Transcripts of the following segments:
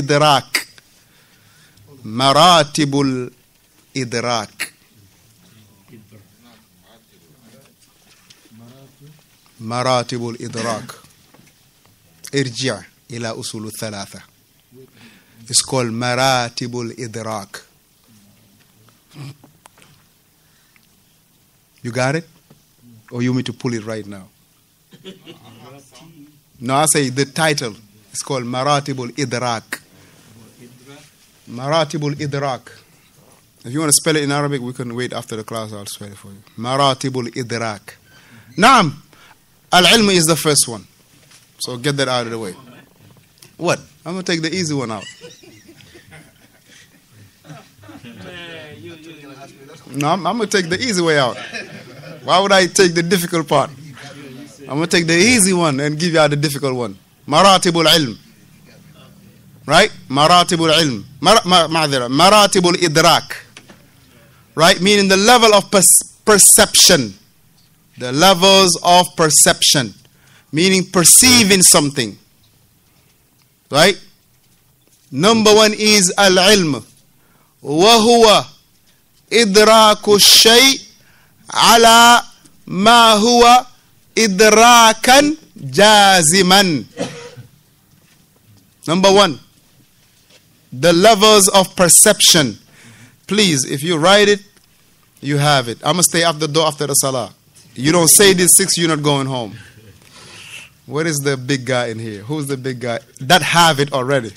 idrak maratibul idrak maratibul idrak irji' ila usul thalatha it's called maratibul idrak you got it? Or you mean to pull it right now? No i say the title. It's called maratibul idrak Maratibul Idrak. If you want to spell it in Arabic, we can wait after the class, I'll spell it for you. Maratibul Idrak. Naam. Al ilm is the first one. So get that out of the way. What? I'm going to take the easy one out. No, I'm, I'm going to take the easy way out. Why would I take the difficult part? I'm going to take the easy one and give you out the difficult one. Maratibul ilm Right? Maratibul ilm. Ma'adhira. Maratibul idrak. Right? Meaning the level of perception the levels of perception, meaning perceiving something. Right? Number one is al-ilm. وهو إدراك الشيء على ما هو إدراكا جازما. Number one, the levels of perception. Please, if you write it, you have it. I'm going to stay after the door after the salah. You don't say this six, you're not going home. What is the big guy in here? Who's the big guy that have it already?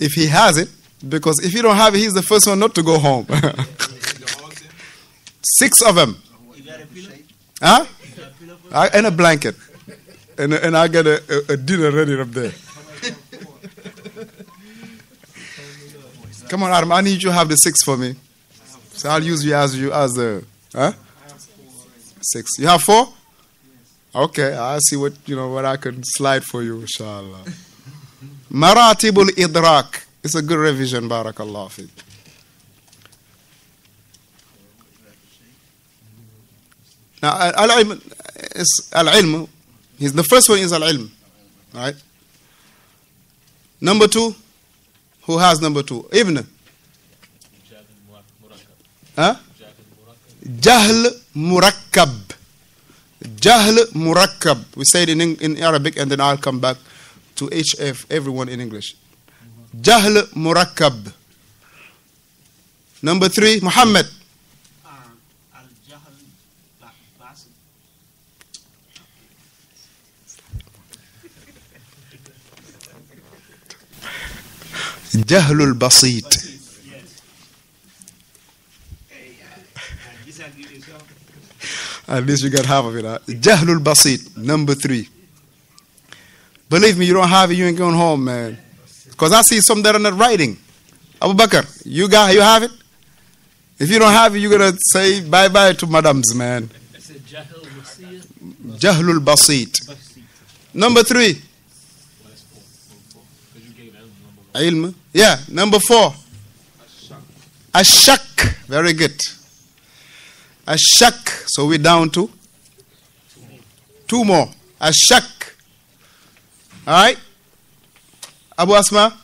if he has it, because if you don't have it, he's the first one not to go home. six of them. Huh? I, and a blanket. And, and I get a, a, a dinner ready up there. Come on, Adam. I need you to have the six for me. So I'll use you as you as the huh? Six. You have four? Okay, I'll see what you know what I can slide for you, inshallah. Maratibul idrak. It's a good revision, barakallah. Now al-ilm is al-ilm. He's the first one is al-ilm. Right? Number two, who has number two? Ibn. Huh? Jahl murakkab. Jahl murakkab. We say it in, in Arabic and then I'll come back to HF, everyone in English. Jahl murakkab. Number three, Muhammad. Jahlul Basit. At least you got half of it. Huh? Jahlul Basit, number three. Believe me, you don't have it, you ain't going home, man. Because I see some that are not writing. Abu Bakr, you got you have it? If you don't have it, you're gonna say bye bye to madams, man. Jahlul Basit. Number three. Ilm. Yeah, number four. Ashak. Very good. Ashak. So we're down to two more. Ashak. All right. Abu Asma.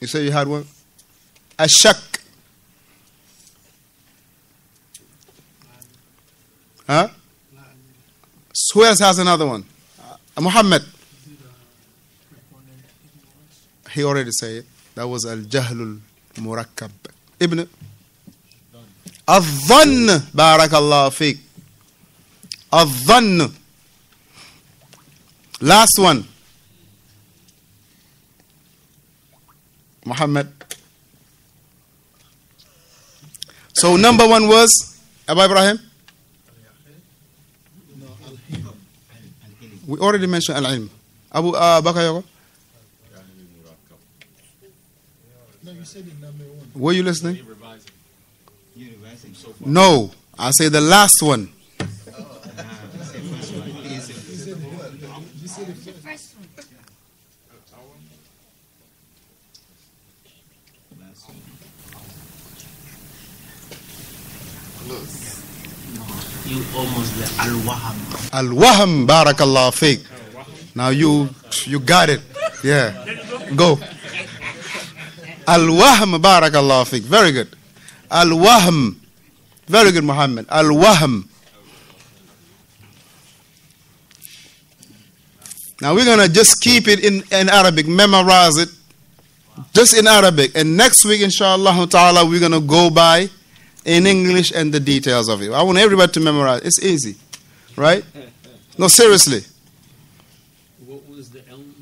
You say you had one. Ashak. Huh? Who else has another one? Uh, Muhammad He already said it. That was Al Jahlul Murakkab. Ibn. الظن بارك الله فيك الظن last one Muhammad so number one was Abu Ibrahim we already mentioned al-ilm Abu uh, Bakayoko Were you listening no, I say the last one. Oh. Last one. No, you almost there. Al Waham. Al Waham, Barakallah Fik. Now you you got it. Yeah. Go. Al-wahm barakallahu fik. Very good. Al-wahm. Very good, Muhammad. Al-wahm. Now we're gonna just keep it in, in Arabic, memorize it. Just in Arabic. And next week, inshallah ta'ala, we're gonna go by in English and the details of it. I want everybody to memorize. It's easy. Right? No, seriously. What was the elm?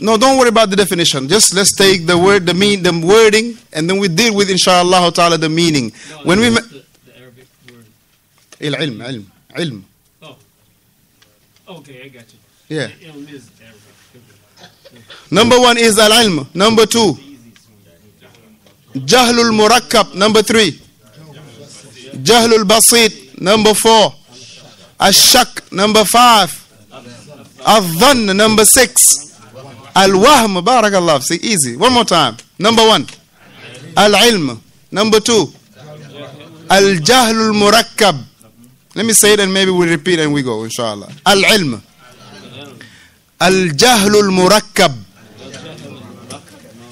No, don't worry about the definition. Just let's take the word, the mean, the wording, and then we deal with inshallah ta'ala the meaning. No, when we the, the Arabic word. Il ilm, ilm, ilm. Oh. Okay, I got you. Yeah. Ilm is Arabic. Number one is al ilm. Number two. Jahlul Murakkab, number three. Jahlul Basit, number four. Ashak, number five. Adhan, number six. Al wahm. Barakallah. See, easy. One more time. Number one, ilm. Number two, jahlul murakkab. Let me say it and maybe we repeat and we go, inshallah. Al ilm. الجهل المركب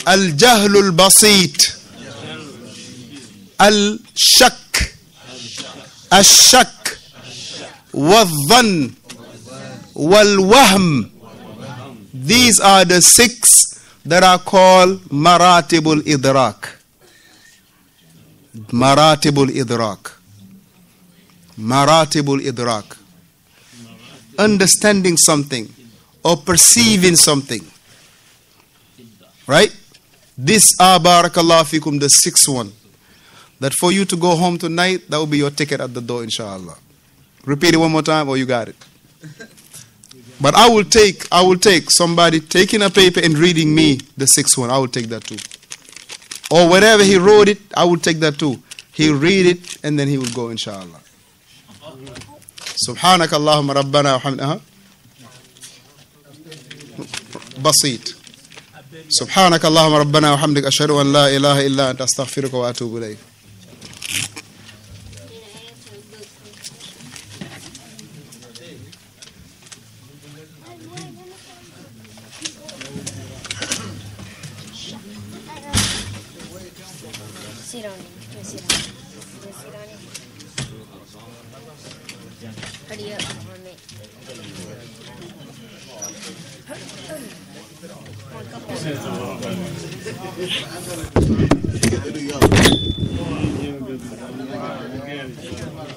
الجهل البسيط الشك الشك والظن والوهم these are the six that are called maratibul idrak maratibul idrak maratibul idrak understanding something or perceiving something. Right? This are barakallah fikum, the sixth one. That for you to go home tonight, that will be your ticket at the door, inshallah. Repeat it one more time, or you got it. But I will take, I will take somebody taking a paper and reading me the sixth one. I will take that too. Or wherever he wrote it, I will take that too. He'll read it and then he will go, inshallah. سبحانك اللهم ربنا وحمدنا بسيط سبحانك اللهم ربنا وحمدك أشهد أن لا إله إلا أنت أستغفرك وأتوب إليك Sit on him. Yeah, sit on him. Yeah, sit on him. Hurry up, roommate. Come on, come on.